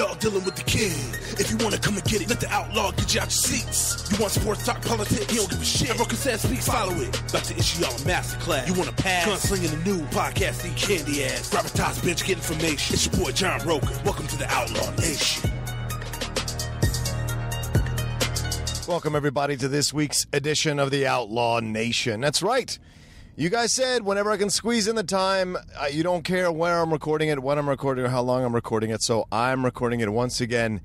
Y'all dealing with the king. If you wanna come and get it, let the outlaw get you out your seats. You want sports talk politics? He don't give a shit. Everyone says speaks, follow it. About to issue y'all a masterclass. You wanna pass? Gunslinging the new podcast, eat candy ass. Gravitas bench, get information. It's your boy John Rocha. Welcome to the Outlaw Nation. Welcome, everybody, to this week's edition of the Outlaw Nation. That's right. You guys said whenever I can squeeze in the time, uh, you don't care where I'm recording it, when I'm recording it, how long I'm recording it. So I'm recording it once again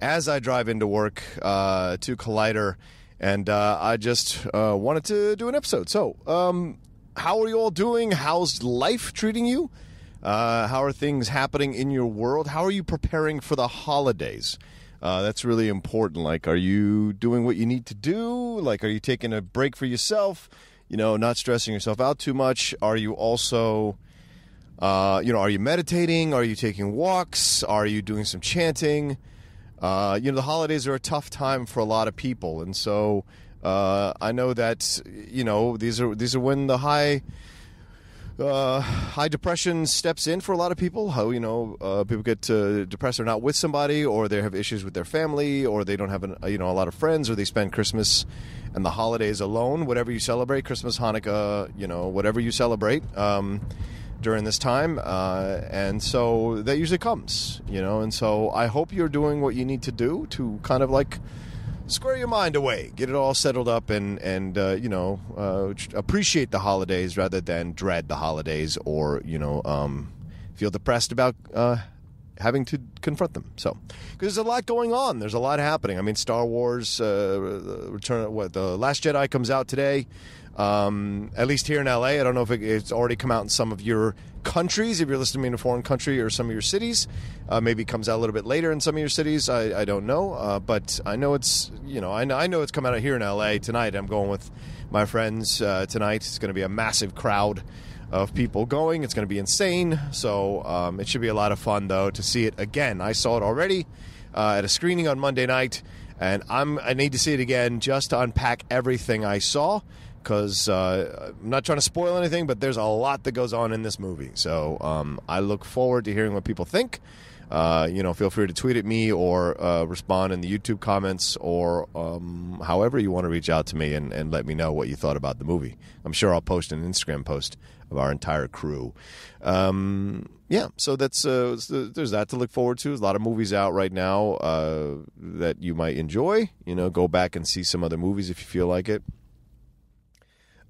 as I drive into work uh, to Collider. And uh, I just uh, wanted to do an episode. So, um, how are you all doing? How's life treating you? Uh, how are things happening in your world? How are you preparing for the holidays? Uh, that's really important. Like, are you doing what you need to do? Like, are you taking a break for yourself? You know, not stressing yourself out too much. Are you also, uh, you know, are you meditating? Are you taking walks? Are you doing some chanting? Uh, you know, the holidays are a tough time for a lot of people, and so uh, I know that you know these are these are when the high uh, high depression steps in for a lot of people. How you know uh, people get uh, depressed, they're not with somebody, or they have issues with their family, or they don't have an, you know a lot of friends, or they spend Christmas and the holidays alone. Whatever you celebrate, Christmas, Hanukkah, you know whatever you celebrate um, during this time, uh, and so that usually comes, you know. And so I hope you're doing what you need to do to kind of like square your mind away, get it all settled up, and and uh, you know uh, appreciate the holidays rather than dread the holidays or you know um, feel depressed about uh, having to confront them. So because there's a lot going on, there's a lot happening. I mean, Star Wars, uh, Return, what the Last Jedi comes out today. Um, at least here in LA, I don't know if it, it's already come out in some of your countries. If you're listening me in a foreign country or some of your cities, uh, maybe it comes out a little bit later in some of your cities. I, I don't know, uh, but I know it's you know I know, I know it's coming out here in LA tonight. I'm going with my friends uh, tonight. It's going to be a massive crowd of people going. It's going to be insane. So um, it should be a lot of fun though to see it again. I saw it already uh, at a screening on Monday night, and I'm I need to see it again just to unpack everything I saw because uh, I'm not trying to spoil anything, but there's a lot that goes on in this movie. So um, I look forward to hearing what people think. Uh, you know, feel free to tweet at me or uh, respond in the YouTube comments or um, however you want to reach out to me and, and let me know what you thought about the movie. I'm sure I'll post an Instagram post of our entire crew. Um, yeah, so that's uh, there's that to look forward to. There's a lot of movies out right now uh, that you might enjoy. You know, go back and see some other movies if you feel like it.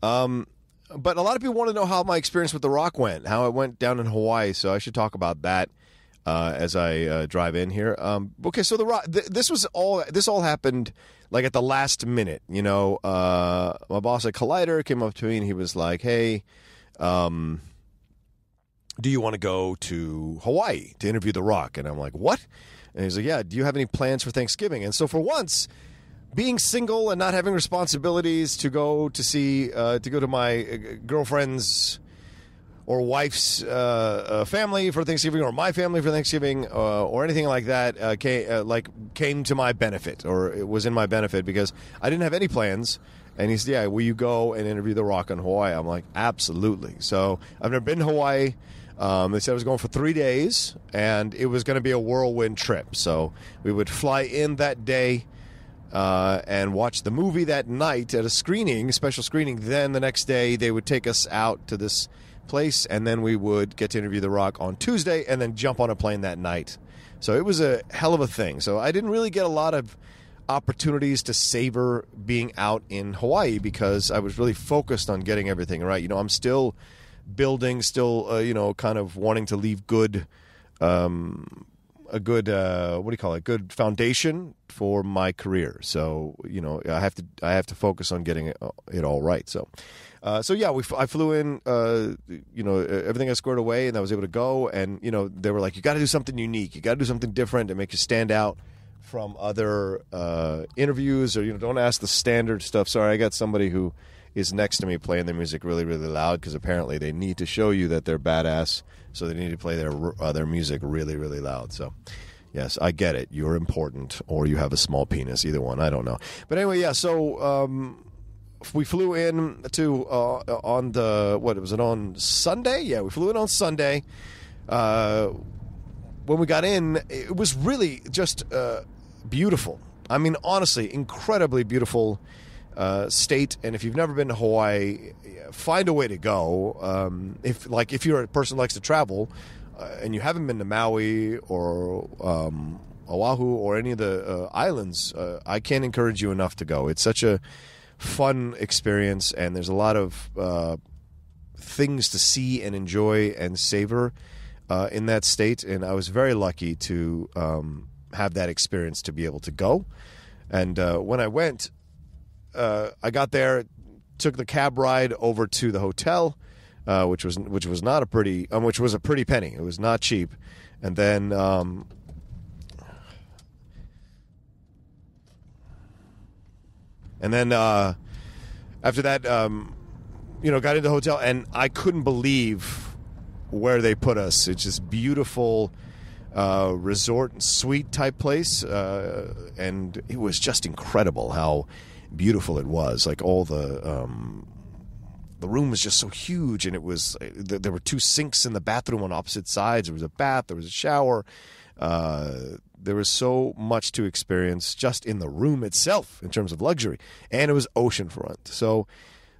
Um, but a lot of people want to know how my experience with The Rock went, how it went down in Hawaii. So I should talk about that uh, as I uh, drive in here. Um, okay, so The Rock, th- this was all this all happened like at the last minute. You know, uh, my boss at Collider came up to me and he was like, "Hey." Um, do you want to go to Hawaii to interview The Rock? And I'm like, what? And he's like, yeah, do you have any plans for Thanksgiving? And so for once, being single and not having responsibilities to go to see uh, to go to my uh, girlfriend's or wife's uh, uh, family for Thanksgiving or my family for Thanksgiving uh, or anything like that uh, came, like came to my benefit or it was in my benefit because I didn't have any plans. And he said, "Yeah, will you go and interview The Rock in Hawaii?" I'm like, "Absolutely." So I've never been to Hawaii. Um, they said I was going for three days, and it was going to be a whirlwind trip. So we would fly in that day uh, and watch the movie that night at a screening, special screening. Then the next day they would take us out to this place, and then we would get to interview The Rock on Tuesday, and then jump on a plane that night. So it was a hell of a thing. So I didn't really get a lot of opportunities to savor being out in Hawaii because I was really focused on getting everything right. You know, I'm still building, still, uh, you know, kind of wanting to leave good, um, a good, uh, what do you call it? Good foundation for my career. So, you know, I have to, I have to focus on getting it, it all right. So, uh, so yeah, we I flew in, uh, you know, everything I squared away, and I was able to go. And you know, they were like, "You got to do something unique. You got to do something different to make you stand out." from other uh, interviews or you know don't ask the standard stuff sorry i got somebody who is next to me playing their music really really loud because apparently they need to show you that they're badass so they need to play their uh, their music really really loud so yes i get it you're important or you have a small penis either one i don't know but anyway yeah so um, we flew in to uh, on the what was it on sunday yeah we flew in on sunday uh, when we got in, it was really just uh, beautiful. I mean, honestly, incredibly beautiful uh, state. And if you've never been to Hawaii, find a way to go. Um, if like if you're a person who likes to travel uh, and you haven't been to Maui or um, Oahu or any of the uh, islands, I can't encourage you enough to go. It's such a fun experience, and there's a lot of uh, things to see and enjoy and savor uh, in that state. And I was very lucky to um, have that experience to be able to go. And uh, when I went, uh, I got there, took the cab ride over to the hotel, uh, which was which was not a pretty, um, which was a pretty penny. It was not cheap. And then um, and then uh, after that, um, you know, got into the hotel, and I couldn't believe where they put us. It's just beautiful uh, resort suite type place, uh, and it was just incredible how beautiful it was. Like all the um, the room was just so huge, and it was there were two sinks in the bathroom on opposite sides. There was a bath, there was a shower. Uh, there was so much to experience just in the room itself in terms of luxury, and it was oceanfront. So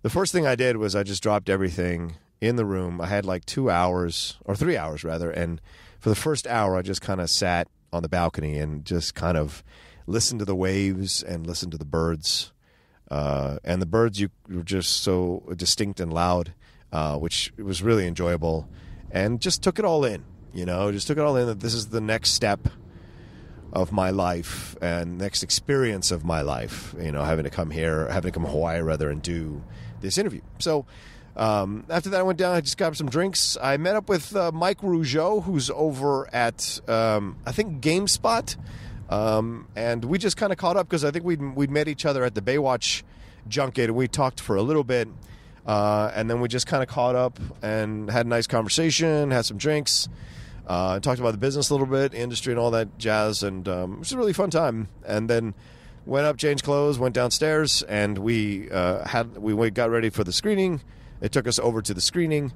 the first thing I did was I just dropped everything in the room. I had like two hours or three hours rather, and for the first hour, I just kind of sat on the balcony and just kind of listened to the waves and listened to the birds. Uh, and the birds you were just so distinct and loud, uh, which was really enjoyable, and just took it all in. You know, just took it all in that this is the next step of my life and next experience of my life. You know, having to come here, having to come to Hawaii rather, and do this interview. So. Um, after that, I went down. I just got some drinks. I met up with uh, Mike Rougeau, who's over at um, I think GameSpot, um, and we just kind of caught up because I think we'd we'd met each other at the Baywatch junket, and we talked for a little bit, uh, and then we just kind of caught up and had a nice conversation, had some drinks. Uh, talked about the business a little bit, industry, and all that jazz, and um, it was a really fun time. And then went up, changed clothes, went downstairs, and we uh, had we got ready for the screening. It took us over to the screening,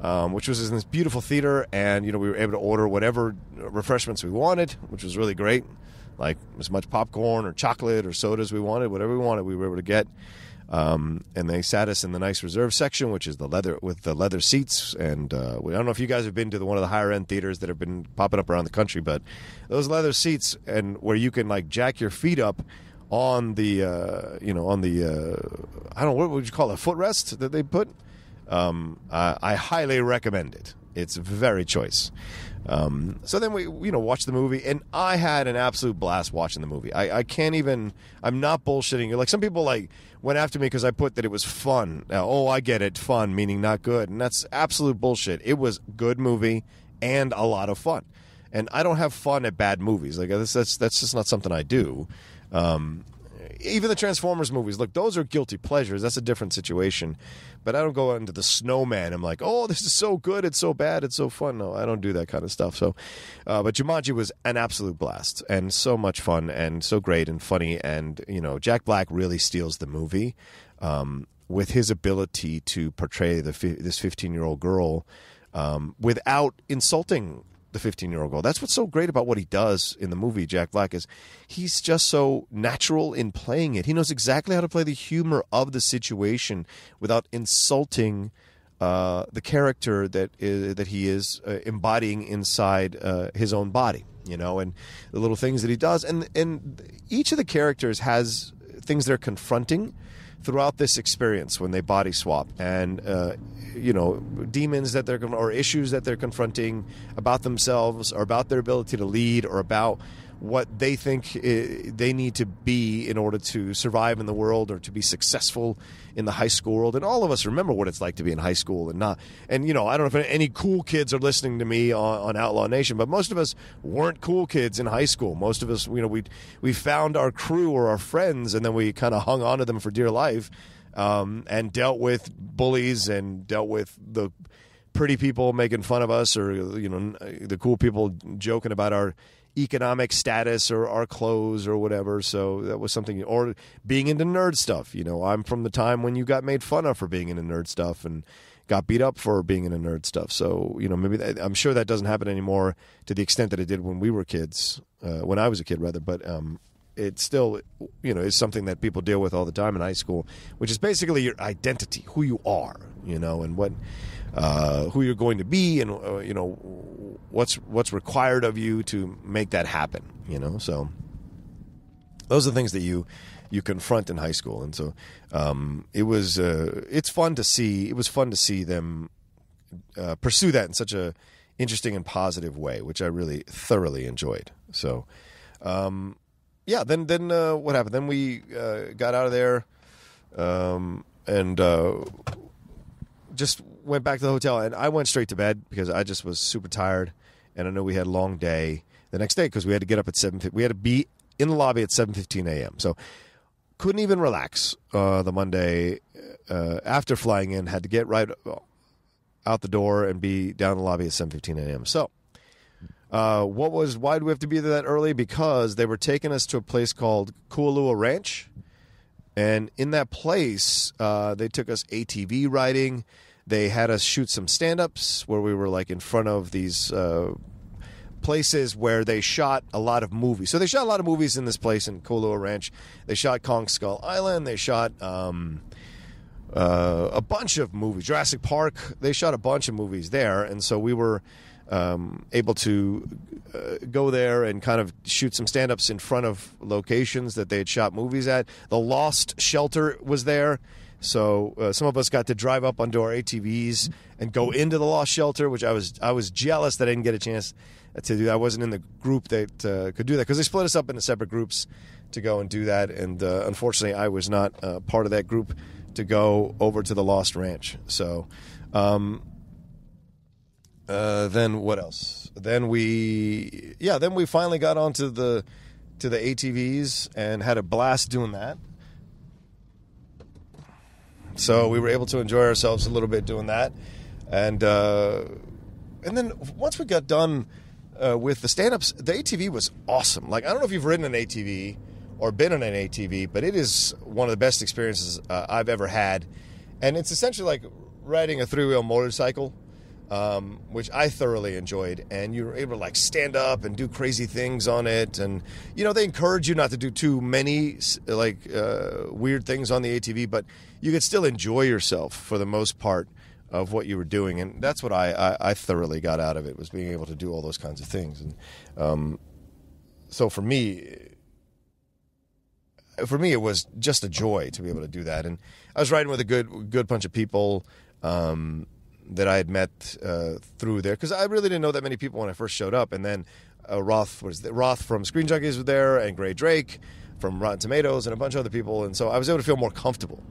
um, which was in this beautiful theater, and you know we were able to order whatever refreshments we wanted, which was really great, like as much popcorn or chocolate or sodas we wanted, whatever we wanted, we were able to get. Um, and they sat us in the nice reserve section, which is the leather with the leather seats. And uh, I don't know if you guys have been to the, one of the higher end theaters that have been popping up around the country, but those leather seats and where you can like jack your feet up on the uh, you know on the uh, I don't know what would you call it, footrest that they put. Um, I, I highly recommend it. It's very choice. Um, so then we, you know, watched the movie, and I had an absolute blast watching the movie. I, I can't even. I'm not bullshitting. You. Like some people, like went after me because I put that it was fun. Now, oh, I get it, fun meaning not good, and that's absolute bullshit. It was good movie and a lot of fun, and I don't have fun at bad movies. Like that's that's, that's just not something I do. Um, even the Transformers movies, look, those are guilty pleasures. That's a different situation. But I don't go into the snowman. I'm like, oh, this is so good. It's so bad. It's so fun. No, I don't do that kind of stuff. So, uh, but Jumanji was an absolute blast and so much fun and so great and funny. And, you know, Jack Black really steals the movie um, with his ability to portray the this 15 year old girl um, without insulting the 15 year old girl. That's what's so great about what he does in the movie, Jack Black, is he's just so natural in playing it. He knows exactly how to play the humor of the situation without insulting uh, the character that is, that he is uh, embodying inside uh, his own body. You know, and the little things that he does, and and each of the characters has things they're confronting throughout this experience when they body swap and uh, you know demons that they're or issues that they're confronting about themselves or about their ability to lead or about what they think they need to be in order to survive in the world or to be successful in the high school world. And all of us remember what it's like to be in high school and not. And you know, I don't know if any cool kids are listening to me on, on Outlaw Nation, but most of us weren't cool kids in high school. Most of us, you know, we we found our crew or our friends, and then we kind of hung on to them for dear life, um, and dealt with bullies and dealt with the pretty people making fun of us or you know the cool people joking about our economic status or our clothes or whatever. So that was something, or being into nerd stuff. You know, I'm from the time when you got made fun of for being into nerd stuff and got beat up for being into nerd stuff. So you know, maybe that, I'm sure that doesn't happen anymore to the extent that it did when we were kids, uh, when I was a kid rather. But um, it still, you know, is something that people deal with all the time in high school, which is basically your identity, who you are, you know, and what. Uh, who you're going to be, and uh, you know what's what's required of you to make that happen. You know, so those are things that you you confront in high school, and so um, it was uh, it's fun to see. It was fun to see them uh, pursue that in such a interesting and positive way, which I really thoroughly enjoyed. So, um, yeah. Then then uh, what happened? Then we uh, got out of there, um, and just went back to the hotel, and I went straight to bed because I just was super tired, and I know we had a long day the next day because we had to get up at seven. We had to be in the lobby at seven fifteen a.m. So couldn't even relax uh, the Monday uh, after flying in. Had to get right out the door and be down in the lobby at seven fifteen a.m. So. Uh, what was why do we have to be there that early? Because they were taking us to a place called Kualoa Ranch, and in that place, uh, they took us ATV riding. They had us shoot some stand-ups where we were like in front of these uh, places where they shot a lot of movies. So they shot a lot of movies in this place in Kualoa Ranch. They shot Kong Skull Island. They shot um, uh, a bunch of movies. Jurassic Park. They shot a bunch of movies there, and so we were um, able to uh, go there and kind of shoot some stand-ups in front of locations that they had shot movies at. The Lost Shelter was there. So uh, some of us got to drive up onto our ATVs and go into the lost shelter, which I was I was jealous that I didn't get a chance to do. I wasn't in the group that uh, could do that because they split us up into separate groups to go and do that. And uh, unfortunately, I was not uh, part of that group to go over to the Lost Ranch. So um, uh, then what else? Then we yeah then we finally got onto the to the ATVs and had a blast doing that. So we were able to enjoy ourselves a little bit doing that, and uh, and then once we got done uh, with the stand-ups, the ATV was awesome. Like I don't know if you've ridden an ATV or been on an ATV, but it is one of the best experiences uh, I've ever had, and it's essentially like riding a three-wheel motorcycle. Um, which I thoroughly enjoyed. And you were able to like stand up and do crazy things on it. And you know they encourage you not to do too many like uh, weird things on the ATV, but you could still enjoy yourself for the most part of what you were doing. And that's what I, I, I thoroughly got out of it was being able to do all those kinds of things. And um, so for me. For me, it was just a joy to be able to do that, and I was riding with a good, good bunch of people. Um, that I had met uh, through there because I really didn't know that many people when I first showed up. And then uh, Roth was the, Roth from Screen Junkies was there, and Grae Drake from Rotten Tomatoes, and a bunch of other people. And so I was able to feel more comfortable.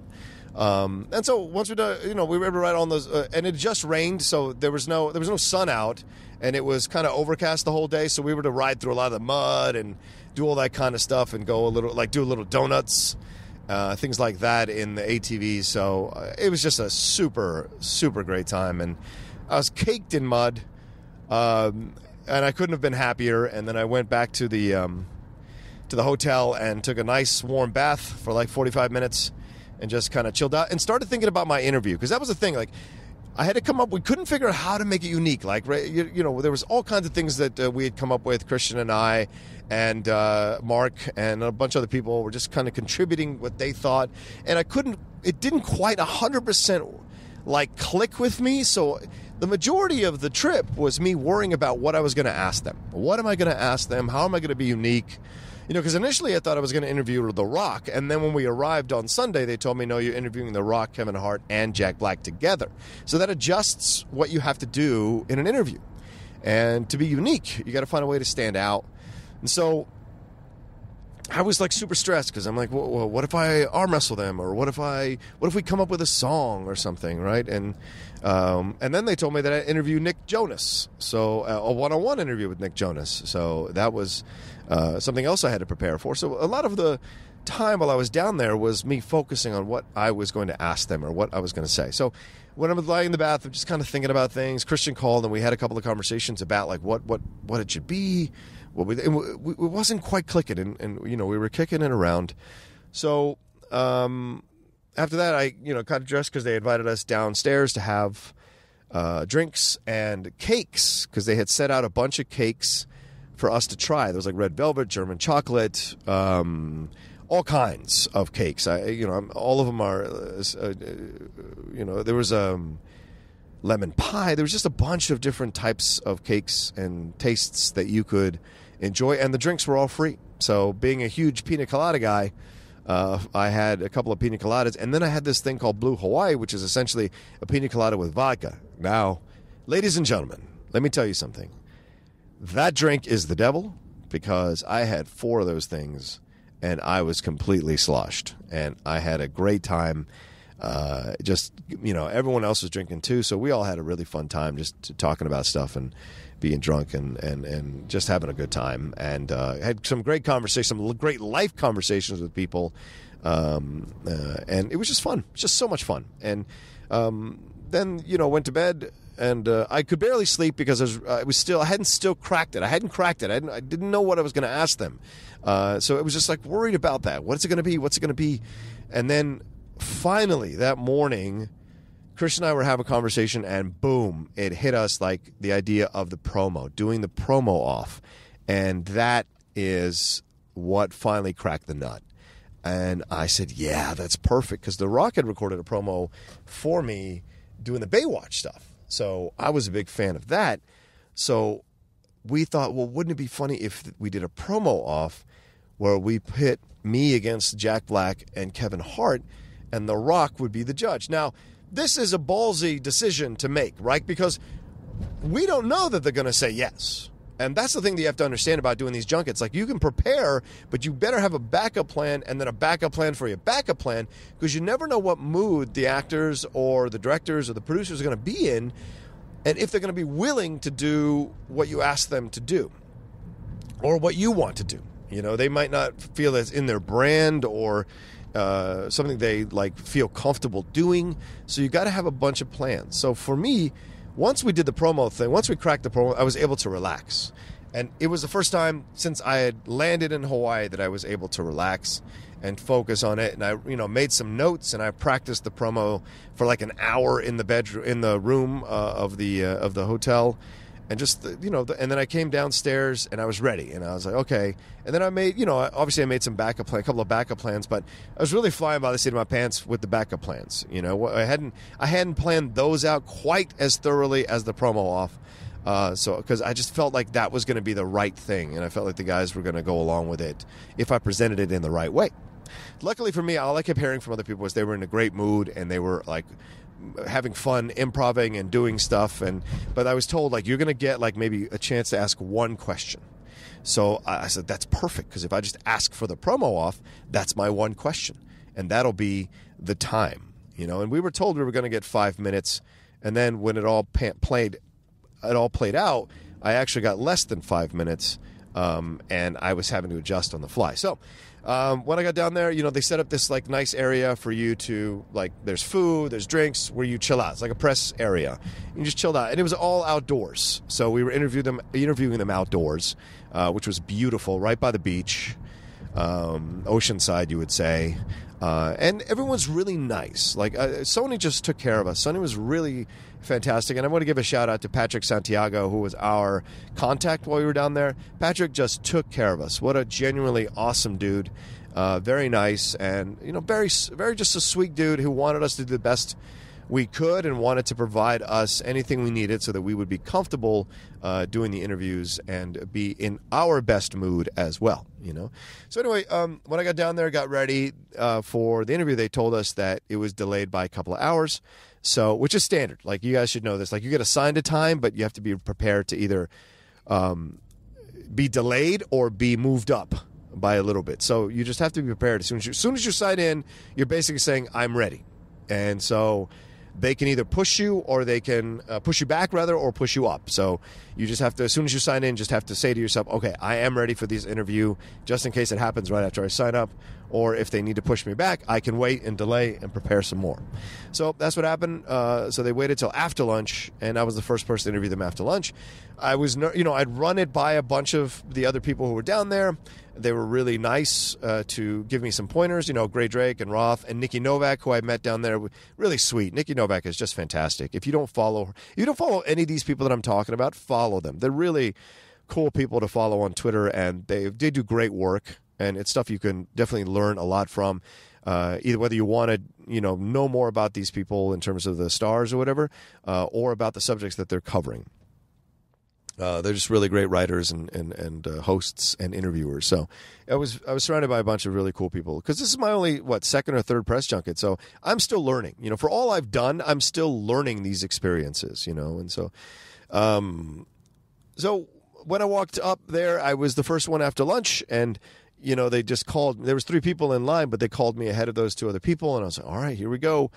Um, and so once we done, you know, we were able to ride on those, uh, and it just rained, so there was no there was no sun out, and it was kind of overcast the whole day. So we were to ride through a lot of the mud and do all that kind of stuff, and go a little like do a little donuts uh, things like that in the ATVs. So uh, it was just a super, super great time. And I was caked in mud, um, and I couldn't have been happier. And then I went back to the um, to the hotel and took a nice warm bath for like 45 minutes, and just kind of chilled out and started thinking about my interview because that was the thing. Like I had to come up. We couldn't figure out how to make it unique. Like you, you know, there was all kinds of things that uh, we had come up with, Christian and I, and uh, Mark and a bunch of other people were just kind of contributing what they thought, and I couldn't. It didn't quite hundred percent like click with me. So the majority of the trip was me worrying about what I was going to ask them. What am I going to ask them? How am I going to be unique? You know, because initially I thought I was going to interview The Rock, and then when we arrived on Sunday, they told me, no, you're interviewing The Rock, Kevin Hart, and Jack Black together. So that adjusts what you have to do in an interview. And to be unique, you got to find a way to stand out. And so I was like super stressed because I'm like, well, what if I arm wrestle them, or what if I, what if we come up with a song or something, right? And um, and then they told me that I interview Nick Jonas, so uh, a one-on-one interview with Nick Jonas. So that was uh, something else I had to prepare for. So a lot of the time while I was down there was me focusing on what I was going to ask them or what I was going to say. So when I was lying in the bath, I'm just kind of thinking about things. Christian called and we had a couple of conversations about like what what what it should be what we, it wasn't quite clicking, and, and you know we were kicking it around. So um, after that, I you know got dressed because they invited us downstairs to have uh, drinks and cakes because they had set out a bunch of cakes for us to try. There was like red velvet, German chocolate, um, all kinds of cakes. I you know I'm, all of them are uh, uh, you know there was um, lemon pie. There was just a bunch of different types of cakes and tastes that you could enjoy, and the drinks were all free. So being a huge pina colada guy. Uh, I had a couple of pina coladas, and then I had this thing called Blue Hawaii, which is essentially a pina colada with vodka. Now, ladies and gentlemen, let me tell you something. That drink is the devil because I had four of those things and I was completely sloshed. And I had a great time. Uh, just, you know, everyone else was drinking too. So we all had a really fun time just talking about stuff and being drunk and, and, and just having a good time. And uh, had some great conversations, some great life conversations with people. Um, uh, and it was just fun, just so much fun. And um, then, you know, went to bed and uh, I could barely sleep because I was, I was, still I hadn't still cracked it. I hadn't cracked it. I didn't, I didn't know what I was going to ask them. Uh, so it was just like worried about that. What's it going to be? What's it going to be? And then finally that morning, Chris and I were having a conversation, and boom, it hit us like the idea of the promo, doing the promo off, and that is what finally cracked the nut. And I said, "Yeah, that's perfect," because The Rock had recorded a promo for me doing the Baywatch stuff so I was a big fan of that. So we thought, well, wouldn't it be funny if we did a promo off where we pit me against Jack Black and Kevin Hart, and The Rock would be the judge? Now, this is a ballsy decision to make, right? Because we don't know that they're going to say yes. And that's the thing that you have to understand about doing these junkets. Like you can prepare, but you better have a backup plan and then a backup plan for your backup plan because you never know what mood the actors or the directors or the producers are going to be in and if they're going to be willing to do what you ask them to do or what you want to do. You know, they might not feel it's in their brand or uh, something they like feel comfortable doing. So you got to have a bunch of plans. So for me, once we did the promo thing, once we cracked the promo, I was able to relax. And it was the first time since I had landed in Hawaii that I was able to relax and focus on it. And I, you know, made some notes and I practiced the promo for like an hour in the bedroom, in the room uh, of the uh, of the hotel and just you know and then i came downstairs and i was ready and i was like okay. And then i made you know obviously i made some backup plan a couple of backup plans but i was really flying by the seat of my pants with the backup plans you know? I hadn't i hadn't planned those out quite as thoroughly as the promo off uh, so because i just felt like that was going to be the right thing and i felt like the guys were going to go along with it if i presented it in the right way. Luckily for me all i kept hearing from other people was they were in a great mood and they were like having fun improving and doing stuff and but i was told like you're going to get like maybe a chance to ask one question. So i said that's perfect because if i just ask for the promo off that's my one question and that'll be the time you know? And we were told we were going to get five minutes and then when it all played it all played out i actually got less than five minutes um, and i was having to adjust on the fly so um, when I got down there, you know, they set up this like nice area for you to like. There's food, there's drinks where you chill out. It's like a press area. You just chilled out, and it was all outdoors. So we were interviewing them, interviewing them outdoors, uh, which was beautiful, right by the beach, um, oceanside, you would say. Uh, and everyone's really nice. Like uh, Sony just took care of us. Sony was really fantastic. And I want to give a shout out to Patrick Santiago, who was our contact while we were down there. Patrick just took care of us. What a genuinely awesome dude. Uh, very nice and you know very very just a sweet dude who wanted us to do the best we could and wanted to provide us anything we needed so that we would be comfortable uh, doing the interviews and be in our best mood as well you know so anyway um, when i got down there got ready uh, for the interview they told us that it was delayed by a couple of hours so, which is standard. Like you guys should know this. Like you get assigned a time, but you have to be prepared to either um, be delayed or be moved up by a little bit. So you just have to be prepared. As soon as you, as soon as you sign in, you're basically saying I'm ready. And so they can either push you or they can uh, push you back rather or push you up. So you just have to, as soon as you sign in, just have to say to yourself, okay, I am ready for this interview just in case it happens right after I sign up. Or if they need to push me back, I can wait and delay and prepare some more. So that's what happened. Uh, so they waited till after lunch, and I was the first person to interview them after lunch. I was, you know, I'd run it by a bunch of the other people who were down there. They were really nice uh, to give me some pointers. You know, Grae Drake and Roth and Nikki Novak, who I met down there, really sweet. Nikki Novak is just fantastic. If you don't follow, if you don't follow any of these people that I'm talking about, follow them. They're really cool people to follow on Twitter, and they they do great work, and it's stuff you can definitely learn a lot from. Uh, either whether you want to you know know more about these people in terms of the stars or whatever, uh, or about the subjects that they're covering. Uh, they're just really great writers and and, and uh, hosts and interviewers. So I was I was surrounded by a bunch of really cool people because this is my only what second or third press junket. So I'm still learning. You know, for all I've done, I'm still learning these experiences. You know, and so, um, so when I walked up there, I was the first one after lunch, and you know they just called. There was three people in line, but they called me ahead of those two other people, and I was like, all right, here we go.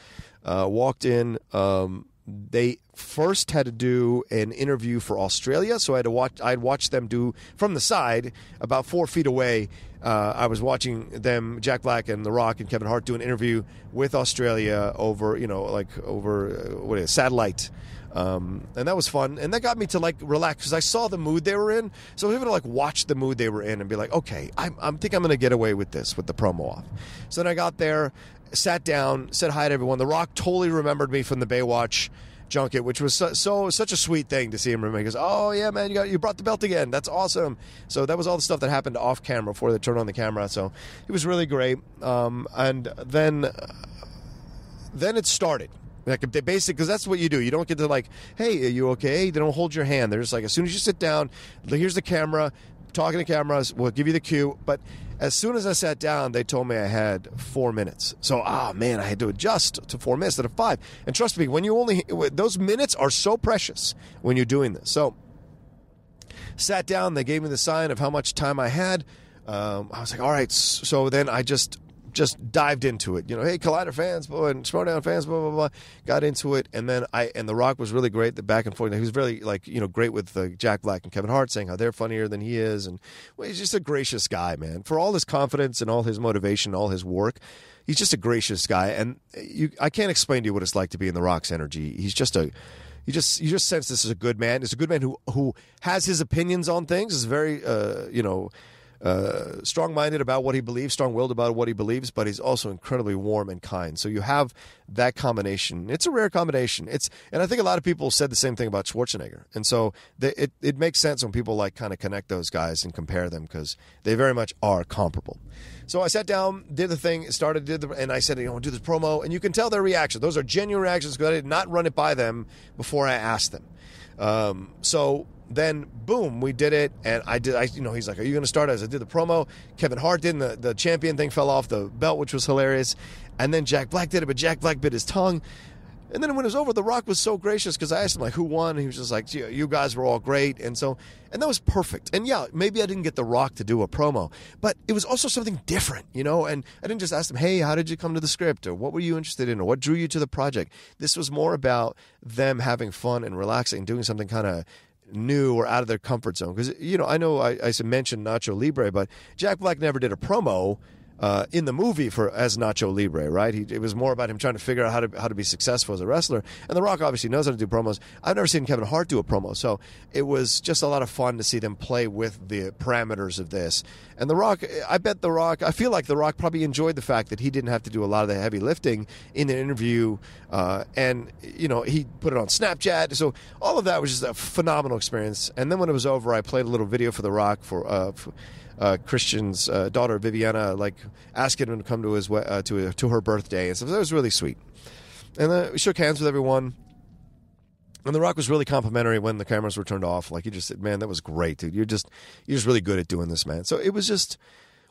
Uh, walked in. Um, they first had to do an interview for Australia, so I had to watch. I'd watch them do from the side, about four feet away. Uh, I was watching them, Jack Black and The Rock and Kevin Hart, do an interview with Australia over, you know, like over uh, what is it, satellite. Um, and that was fun, and that got me to like relax because I saw the mood they were in. So I was able to like watch the mood they were in and be like, okay, I, I think I'm to get away with this with the promo off. So then I got there, sat down, said hi to everyone. The Rock totally remembered me from the Baywatch junket, which was so, so, such a sweet thing to see him remember. He goes, "Oh yeah, man, you got you brought the belt again. That's awesome." So that was all the stuff that happened off camera before they turned on the camera. So it was really great. Um, and then then it started. Like they basically, because that's what you do. You don't get to like, hey, are you okay? They don't hold your hand. They're just like, as soon as you sit down, here's the camera, talking to cameras. We'll give you the cue. But as soon as I sat down, they told me I had four minutes. So, ah, man, I had to adjust to four minutes instead of five. And trust me, when you only those minutes are so precious when you're doing this. So, sat down. They gave me the sign of how much time I had. Um, I was like, all right. So then I just just dived into it. You know, hey, Collider fans, blah, and Schmoedown fans, blah blah blah. Got into it, and then I and The Rock was really great. The back and forth. He was really like you know great with uh, Jack Black and Kevin Hart, saying how they're funnier than he is, and well, he's just a gracious guy, man. For all his confidence and all his motivation, all his work, he's just a gracious guy. And you, I can't explain to you what it's like to be in The Rock's energy. He's just a you just you just sense this is a good man. It's a good man who who has his opinions on things. Is very uh, you know uh, strong minded about what he believes, strong willed about what he believes, but he's also incredibly warm and kind. So you have that combination. It's a rare combination. It's and I think a lot of people said the same thing about Schwarzenegger, and so it it makes sense when people like kind of connect those guys and compare them because they very much are comparable. So I sat down, did the thing, started, did the, and I said, you know, do this promo, and you can tell their reaction. Those are genuine reactions because I did not run it by them before I asked them. Um, so then boom, we did it, and I did. I you know he's like, "Are you going to start?" As I did the promo, Kevin Hart did, the the champion thing fell off the belt, which was hilarious. And then Jack Black did it, but Jack Black bit his tongue. And then when it was over, The Rock was so gracious because I asked him like who won. And he was just like, "You guys were all great," and so and that was perfect. And yeah, maybe I didn't get The Rock to do a promo, but it was also something different, you know. And I didn't just ask him, "Hey, how did you come to the script?" or "What were you interested in?" or "What drew you to the project?" This was more about them having fun and relaxing, doing something kind of new or out of their comfort zone. Because you know, I know I, I mentioned Nacho Libre, but Jack Black never did a promo uh, in the movie for as Nacho Libre, right? He, it was more about him trying to figure out how to how to be successful as a wrestler. And The Rock obviously knows how to do promos. I've never seen Kevin Hart do a promo, so it was just a lot of fun to see them play with the parameters of this. And The Rock, I bet The Rock, I feel like The Rock probably enjoyed the fact that he didn't have to do a lot of the heavy lifting in an interview, uh, and you know he put it on Snapchat. So all of that was just a phenomenal experience. And then when it was over, I played a little video for The Rock for. Uh, for uh, Christian's uh, daughter Viviana, like asking him to come to his uh, to to her birthday and stuff. That was really sweet. And then we shook hands with everyone. And The Rock was really complimentary when the cameras were turned off. Like he just said, "Man, that was great, dude. You're just you're just really good at doing this, man." So it was just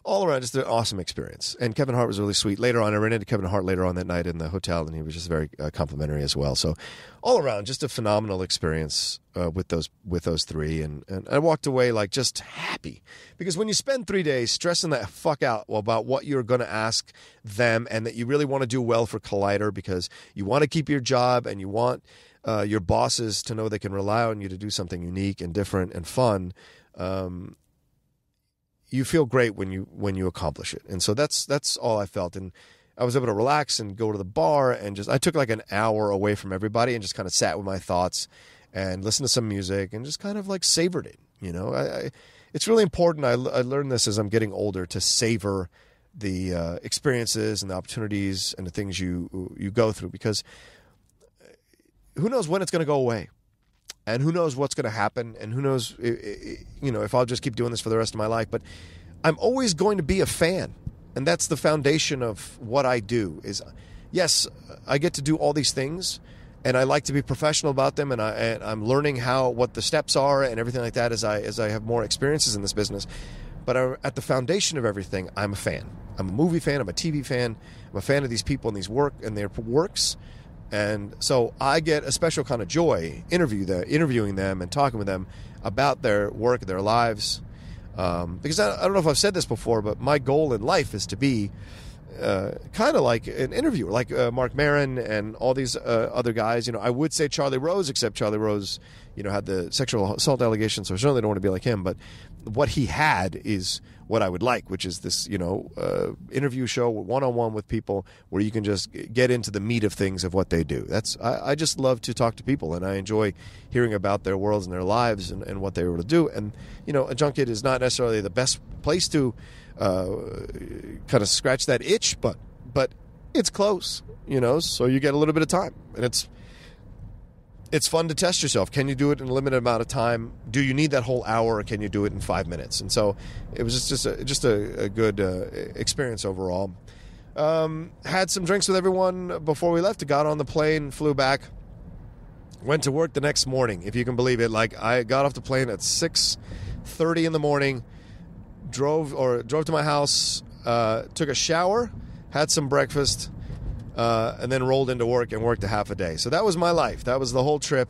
all around just an awesome experience. And Kevin Hart was really sweet. Later on, I ran into Kevin Hart later on that night in the hotel, and he was just very uh, complimentary as well. So all around, just a phenomenal experience uh, with those with those three. And, and I walked away like just happy because when you spend three days stressing the fuck out about what you're going to ask them, and that you really want to do well for Collider because you want to keep your job and you want uh, your bosses to know they can rely on you to do something unique and different and fun. Um, you feel great when you when you accomplish it. And so that's that's all I felt. And I was able to relax and go to the bar and just I took like an hour away from everybody and just kind of sat with my thoughts and listened to some music and just kind of like savored it. You know, I, I it's really important. I, I learned this as I'm getting older to savor the uh, experiences and the opportunities and the things you you go through because who knows when it's going to go away and who knows what's going to happen and who knows you know if I'll just keep doing this for the rest of my life but I'm always going to be a fan and that's the foundation of what I do is yes I get to do all these things and I like to be professional about them and, I, and I'm learning how what the steps are and everything like that as I as I have more experiences in this business but I, at the foundation of everything I'm a fan. I'm a movie fan I'm a TV fan I'm a fan of these people and these work and their works and so I get a special kind of joy interview the, interviewing them and talking with them about their work, their lives. Um, because I, I, don't know if I've said this before, but my goal in life is to be uh, kind of like an interviewer, like uh, Marc Maron and all these uh, other guys. You know, I would say Charlie Rose, except Charlie Rose, you know, had the sexual assault allegations, so I certainly don't want to be like him. But what he had is what I would like, which is this, you know, uh, interview show one on one with people where you can just get into the meat of things of what they do. That's I, I, just love to talk to people, and I enjoy hearing about their worlds and their lives and, and what they were to do. And you know, a junket is not necessarily the best place to uh, kind of scratch that itch, but but it's close, you know. So you get a little bit of time, and it's it's fun to test yourself. Can you do it in a limited amount of time? Do you need that whole hour, or can you do it in five minutes? And so it was just just a, just a, a good uh, experience overall. Um, had some drinks with everyone before we left. Got on the plane, flew back, went to work the next morning. If you can believe it, like I got off the plane at six thirty in the morning, drove or drove to my house, uh, took a shower, had some breakfast uh, and then rolled into work and worked a half a day. So that was my life. That was the whole trip.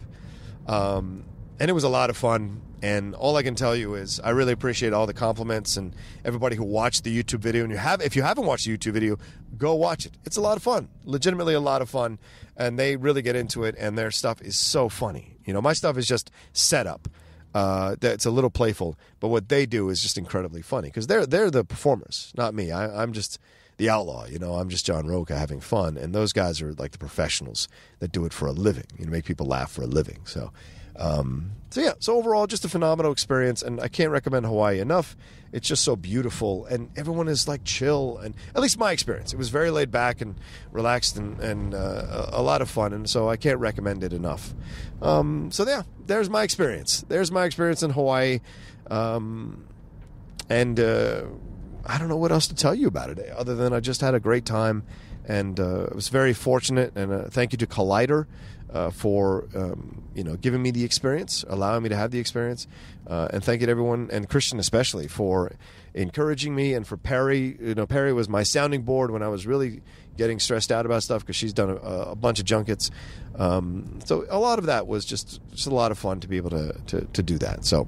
Um, and it was a lot of fun. And all I can tell you is I really appreciate all the compliments and everybody who watched the YouTube video. And you have, if you haven't watched the YouTube video, go watch it. It's a lot of fun, legitimately a lot of fun. And they really get into it, and their stuff is so funny. You know, my stuff is just set up. Uh, it's a little playful, but what they do is just incredibly funny because they're they're the performers, not me. I, I'm just the outlaw. You know, I'm just John Rocha having fun, and those guys are like the professionals that do it for a living. You know, make people laugh for a living. So, um, so yeah. So overall, just a phenomenal experience, and I can't recommend Hawaii enough. It's just so beautiful, and everyone is like chill, and at least my experience, it was very laid back and relaxed, and, and uh, a lot of fun, and so I can't recommend it enough. Um, so yeah, there's my experience. There's my experience in Hawaii. Um, and uh, I don't know what else to tell you about it other than I just had a great time and uh, I was very fortunate. And uh, thank you to Collider uh, for um, you know giving me the experience, allowing me to have the experience, uh, and thank you to everyone and Christian especially for encouraging me and for Perry. You know, Perry was my sounding board when I was really getting stressed out about stuff because she's done a, a, bunch of junkets. Um, so a lot of that was just just a lot of fun to be able to to, to do that. So.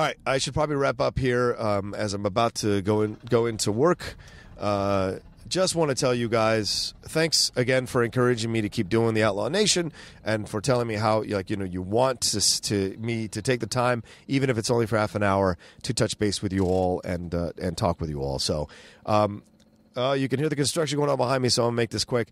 All right, I should probably wrap up here um, as I'm about to go in, go into work. Uh, just want to tell you guys thanks again for encouraging me to keep doing the outlaw nation and for telling me how like you know you want to, to me to take the time even if it's only for half an hour to touch base with you all and uh, and talk with you all so um, uh, you can hear the construction going on behind me so i'll make this quick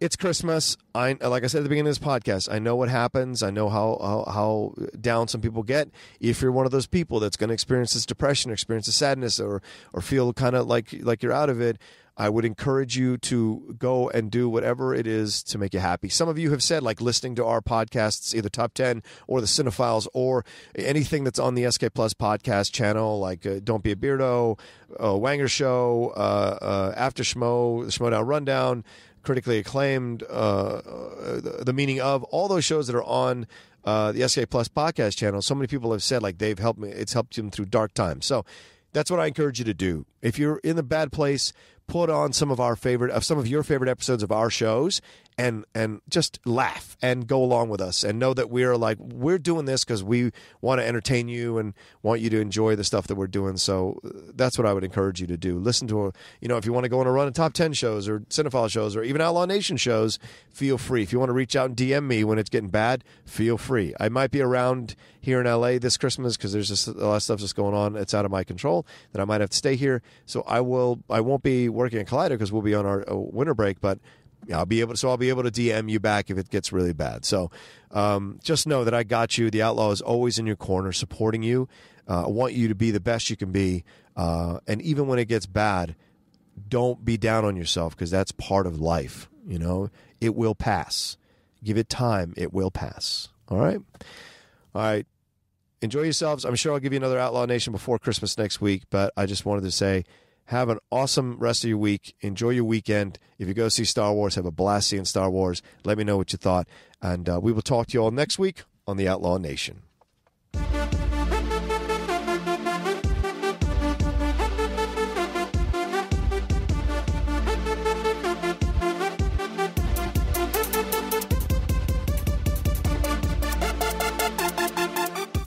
it's Christmas. I like I said at the beginning of this podcast. I know what happens. I know how how, how down some people get. If you're one of those people that's going to experience this depression, or experience this sadness, or or feel kind of like like you're out of it, I would encourage you to go and do whatever it is to make you happy. Some of you have said, like listening to our podcasts, either Top 10 or the Cinephiles or anything that's on the SK Plus podcast channel, like uh, Don't Be a Beardo, uh, Wanger Show, uh, uh After Schmoe, the Schmoedown Rundown, critically acclaimed, uh, uh, the, the, meaning of all those shows that are on uh, the SK Plus podcast channel. So many people have said like they've helped me. It's helped them through dark times. So that's what I encourage you to do. If you're in a bad place, put on some of our favorite of some of your favorite episodes of our shows and and just laugh and go along with us and know that we're like we're doing this because we want to entertain you and want you to enjoy the stuff that we're doing. So uh, that's what i would encourage you to do. Listen to a, you know if you want to go on a run of top 10 shows or cinephile shows or even outlaw nation shows feel free. If you want to reach out and dm me when it's getting bad feel free. I might be around here in la this christmas because there's just a lot of stuff that's going on. It's out of my control that i might have to stay here. So i will i won't be working at collider because we'll be on our uh, winter break but Yeah, I'll be able to, so I'll be able to DM you back if it gets really bad. So um, just know that I got you. The Outlaw is always in your corner, supporting you. Uh, I want you to be the best you can be, uh, and even when it gets bad, don't be down on yourself because that's part of life. You know, it will pass. Give it time; it will pass. All right, all right. Enjoy yourselves. I'm sure I'll give you another Outlaw Nation before Christmas next week, but I just wanted to say have an awesome rest of your week. Enjoy your weekend. If you go see Star Wars, have a blast seeing Star Wars. Let me know what you thought. And uh, we will talk to you all next week on the Outlaw Nation.